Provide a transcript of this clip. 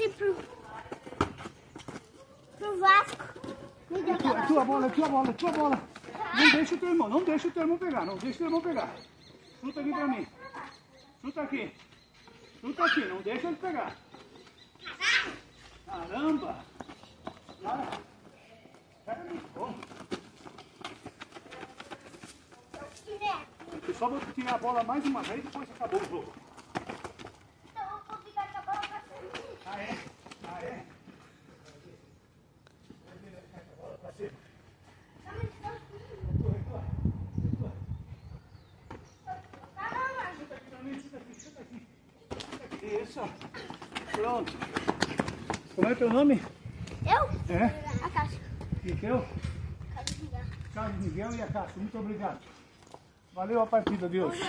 torcer pro, pro Vasco. É tua bola, é tua bola, é tua bola. Não deixa o teu irmão, não deixa o teu irmão pegar, não deixa o teu irmão pegar. Chuta aqui pra mim. Chuta aqui. Chuta aqui, não deixa ele pegar. Caramba! Cara, cara me Só vou tirar a bola mais uma vez e depois acabou o jogo. Isso. Pronto. Como é teu nome? Eu? É? A caixa. Miguel? Cadê o Carlos Miguel e a Cássio. Muito obrigado. Valeu a partida de hoje.